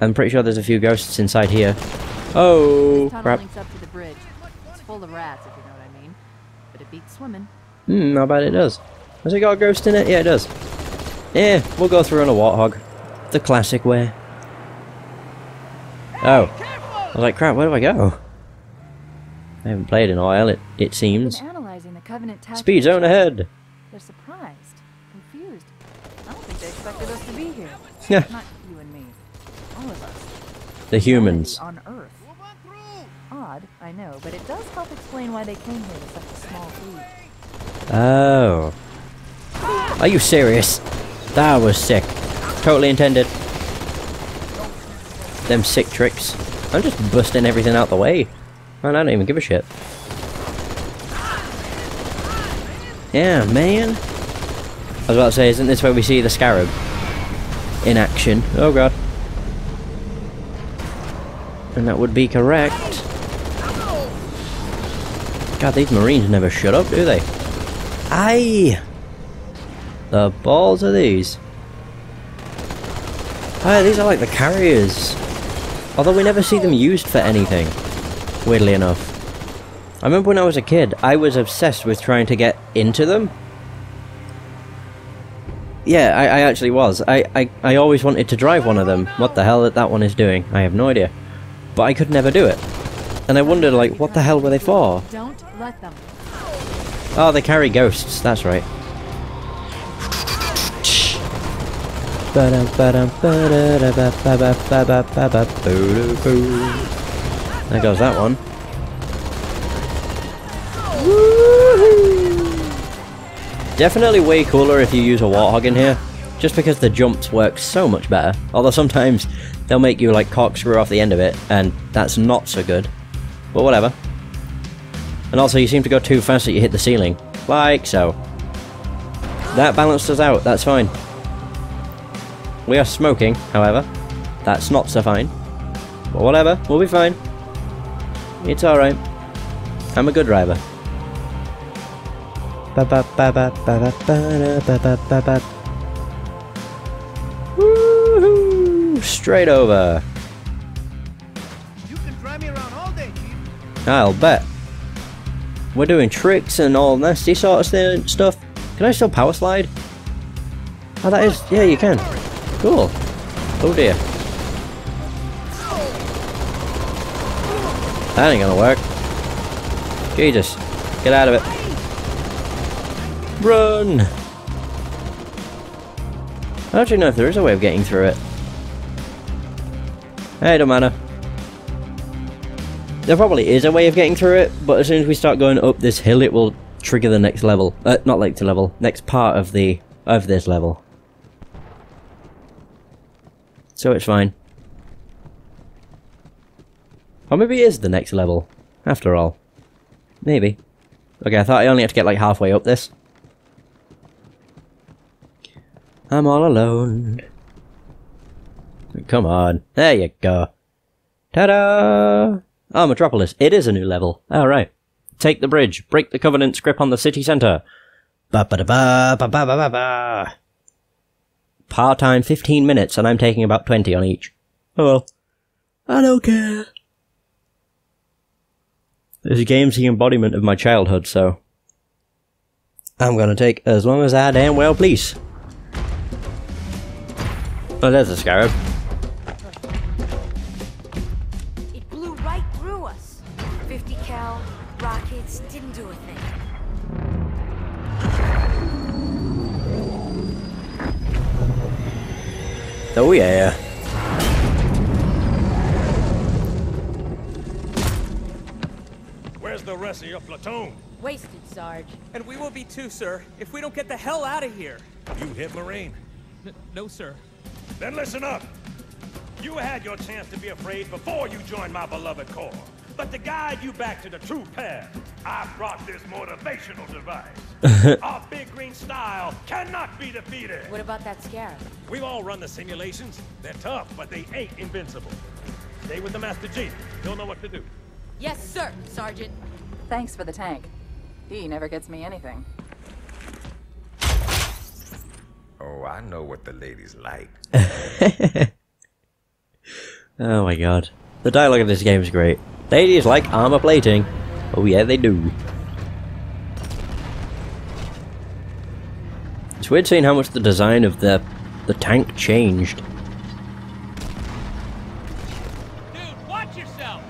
I'm pretty sure there's a few ghosts inside here. Oh, crap. links up to the bridge. It's full of rats, if you know what I mean. But it beats swimming. Hmm, not bad it does. Has it got a ghost in it? Yeah, it does. Yeah, we'll go through on a warthog. The classic way. Oh. I was like, crap, where do I go? I haven't played in a while, it, it seems. Been analyzing the Covenant tactics. Speed zone ahead! They're surprised, confused. I don't think they expected us to be here. Yeah. Not you and me. All of us. The humans. On Earth. Odd, I know, but it does help explain why they came here with such a small fleet. Oh. Are you serious? That was sick. Totally intended. Them sick tricks. I'm just busting everything out the way. Man, I don't even give a shit. Yeah, man. I was about to say, isn't this where we see the scarab? In action. Oh god. And that would be correct. God, these marines never shut up, do they? Aye! The balls are these. Ah, these are like the carriers. Although we never see them used for anything. Weirdly enough. I remember when I was a kid, I was obsessed with trying to get into them. Yeah, I, I actually was. I, I, I always wanted to drive one of them. What the hell that that one is doing, I have no idea. But I could never do it. And I wondered, like, what the hell were they for? Don't let them. Oh, they carry ghosts, that's right. There goes that one. Definitely way cooler if you use a Warthog in here, just because the jumps work so much better. Although sometimes they'll make you like corkscrew off the end of it, and that's not so good. But whatever. And also you seem to go too fast that you hit the ceiling. Like so. That balanced us out, that's fine. We are smoking, however. That's not so fine. But whatever, we'll be fine. It's alright. I'm a good driver. Ba-ba-ba-ba-ba-ba-ba-ba-ba-ba. Woohoo! Straight over. You can drive me around all day. I'll bet. We're doing tricks and all nasty sort of st- stuff. Can I still power slide? Oh, that is. Yeah, you can. Cool. Oh dear. That ain't gonna work. Jesus. Get out of it. Run! I don't actually know if there is a way of getting through it. Hey, don't matter. There probably is a way of getting through it, but as soon as we start going up this hill, it will trigger the next level. Uh, not like to level, next part of the of this level. So it's fine. Or maybe it is the next level, after all. Maybe. Okay, I thought I only had to get like halfway up this. I'm all alone. Come on. There you go. Ta-da! Oh, Metropolis. It is a new level. Alright. Take the bridge. Break the Covenant's grip on the city centre. Ba-ba-da-ba, ba-ba-ba-ba-ba. Part time 15 minutes, and I'm taking about 20 on each. Oh well. I don't care. This game's the embodiment of my childhood, so... I'm gonna take as long as I damn well please. Oh, there's a scarab. Rockets didn't do a thing. Oh yeah. Where's the rest of your platoon? Wasted, Sarge. And we will be too, sir, if we don't get the hell out of here. You hit Marine. N- no, sir. Then listen up. You had your chance to be afraid before you joined my beloved corps. But to guide you back to the true path, I brought this motivational device. Our big green style cannot be defeated. What about that scarab? We've all run the simulations. They're tough, but they ain't invincible. Stay with the Master G. He'll know what to do. Yes, sir, Sergeant. Thanks for the tank. He never gets me anything. Oh, I know what the ladies like. Oh my god. The dialogue of this game is great. Ladies like armor plating. Oh yeah, they do. It's weird seeing how much the design of the the tank changed. Dude, watch yourself!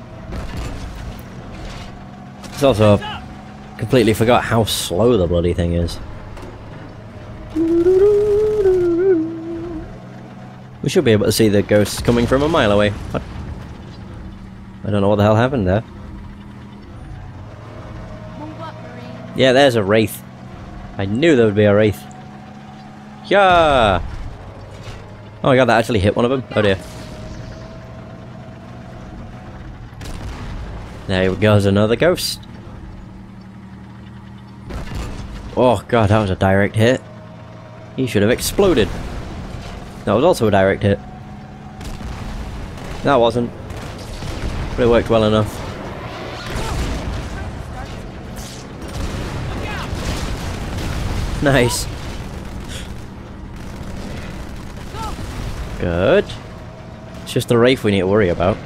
It's also completely forgot how slow the bloody thing is. We should be able to see the ghosts coming from a mile away. What? I don't know what the hell happened there. Yeah, there's a wraith. I knew there would be a wraith. Yeah. Oh my god, that actually hit one of them. Oh dear. There goes another ghost. Oh god, that was a direct hit. He should have exploded. That was also a direct hit. That wasn't. But it worked well enough. Nice. Good. It's just the Wraith we need to worry about.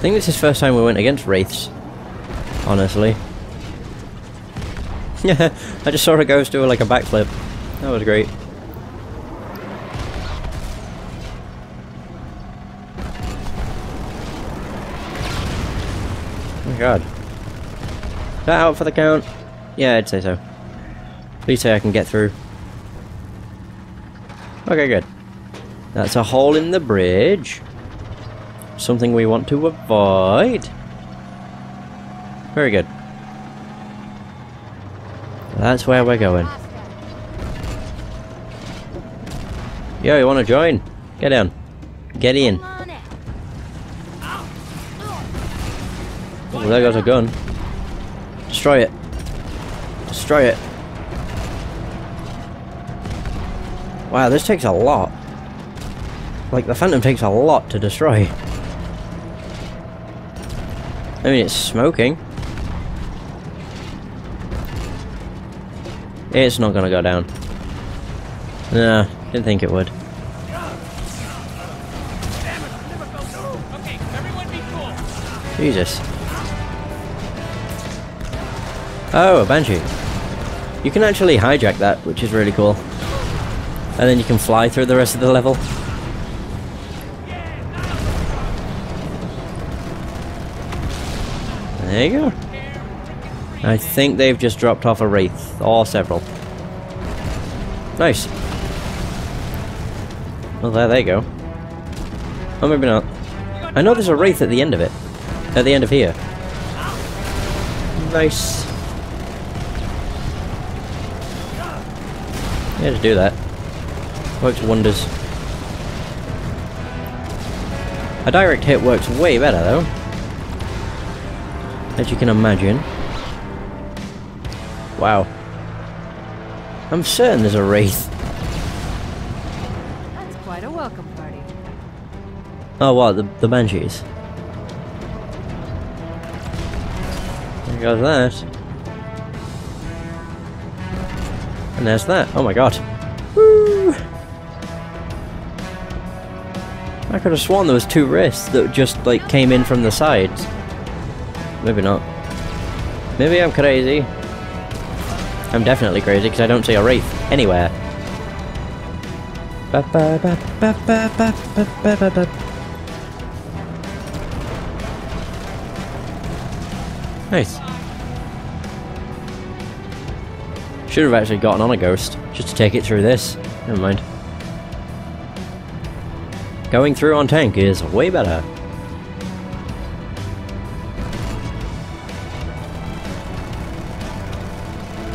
I think this is the first time we went against Wraiths. Honestly. Yeah, I just saw a ghost do like a backflip. That was great. God. That out for the count? Yeah, I'd say so. Please say I can get through. Okay, good. That's a hole in the bridge. Something we want to avoid. Very good. That's where we're going. Yo, you want to join? Get down. Get in. Oh, there goes a gun. Destroy it. Destroy it. Wow, this takes a lot. Like, the Phantom takes a lot to destroy. I mean, it's smoking. It's not gonna go down. Nah, didn't think it would. Jesus. Oh, a Banshee. You can actually hijack that, which is really cool. And then you can fly through the rest of the level. There you go. I think they've just dropped off a Wraith, or several. Nice. Well, there they go. Oh, maybe not. I know there's a Wraith at the end of it. At the end of here. Nice. Yeah, just do that. Works wonders. A direct hit works way better though. As you can imagine. Wow. I'm certain there's a wraith. That's quite a welcome party. Oh what, the, the banshees? There goes that. And there's that. Oh my god. Woo! I could have sworn there was two wraiths that just, like, came in from the sides. Maybe not. Maybe I'm crazy. I'm definitely crazy because I don't see a wraith anywhere. Ba -ba -ba nice. Should have actually gotten on a ghost, just to take it through this. Never mind. Going through on tank is way better.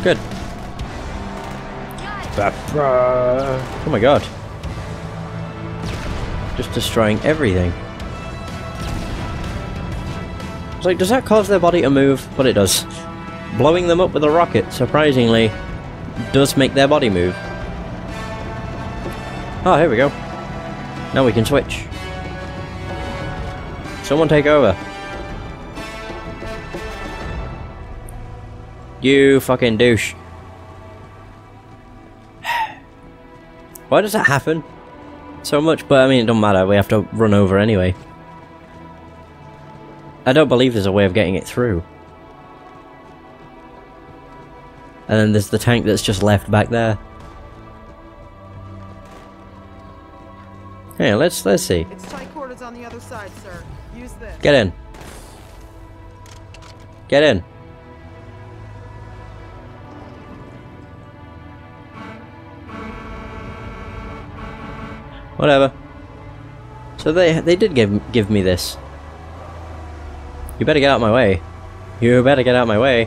Good. Uh, oh my god. Just destroying everything. It's like, does that cause their body to move? But it does. Blowing them up with a rocket, surprisingly, does make their body move. Oh, here we go. Now we can switch. Someone take over. You fucking douche. Why does that happen so much? But I mean, it don't matter. We have to run over anyway. I don't believe there's a way of getting it through. And then there's the tank that's just left back there. Hey, let's let's see. It's tight quarters on the other side, sir. Use this. Get in. Get in. Whatever. So they they did give give me this. You better get out my way. You better get out my way.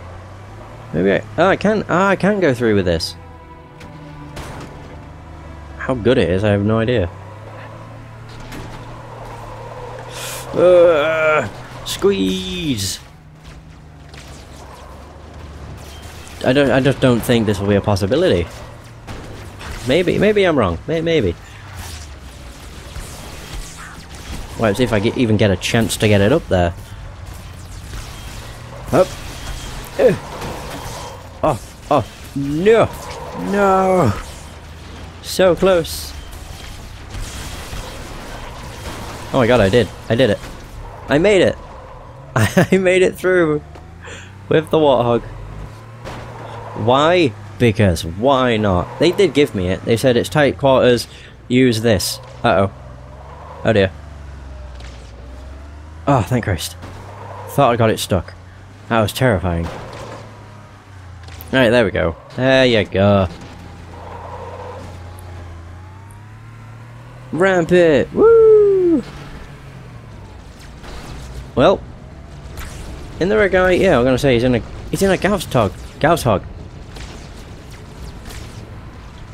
Maybe I oh I can oh, I can go through with this. How good it is, I have no idea. Uh, squeeze. I don't. I just don't think this will be a possibility. Maybe. Maybe I'm wrong. May, maybe. Let's see if I get, even get a chance to get it up there. Up. Uh. Oh. Oh. No. No. So close. Oh my god, I did. I did it. I made it. I made it through with the Warthog. Why? Because why not? They did give me it. They said it's tight quarters, use this. Uh-oh. Oh dear. Oh, thank Christ. Thought I got it stuck. That was terrifying. Alright, there we go. There you go. Ramp it! Woo! Well, in there a guy? Yeah, I'm gonna say he's in a he's in a Gauss hog. Gauss hog.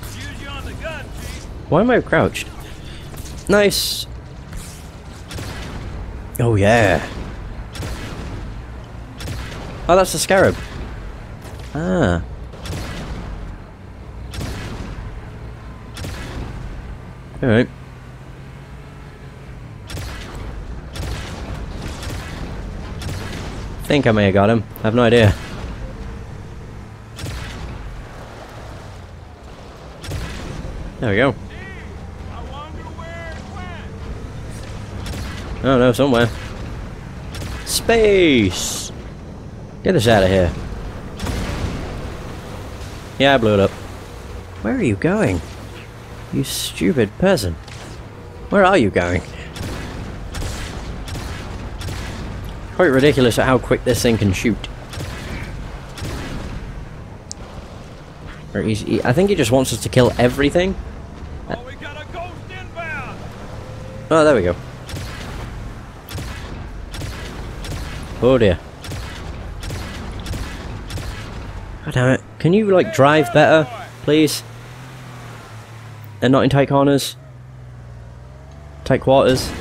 The. Why am I crouched? Nice. Oh yeah. Oh, that's the scarab. Ah. Alright. think I may have got him. I have no idea. There we go. Don't know, somewhere. Space! Get this out of here. Yeah, I blew it up. Where are you going? You stupid person. Where are you going? Quite ridiculous at how quick this thing can shoot. Or he, I think he just wants us to kill everything. Oh, we got a ghost inbound. Oh, there we go. Oh dear. God damn it. Can you, like, drive better, please? And not in tight corners? Tight quarters?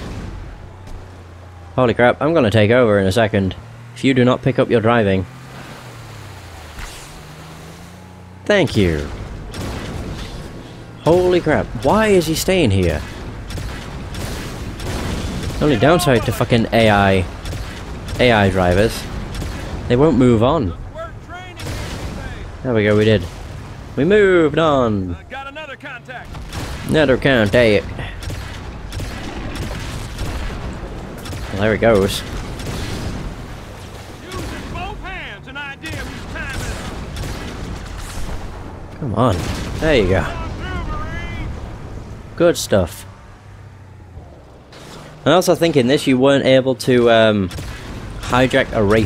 Holy crap, I'm gonna take over in a second. If you do not pick up your driving. Thank you. Holy crap, why is he staying here? Only downside to fucking AI... AI drivers. They won't move on. We're training today. There we go, we did. We moved on. I got another contact. Another contact. Well, there he goes. Using both hands, an idea whose time is Come on. There you go. on through, Marine. Good stuff. I also think in this you weren't able to um, hijack a wraith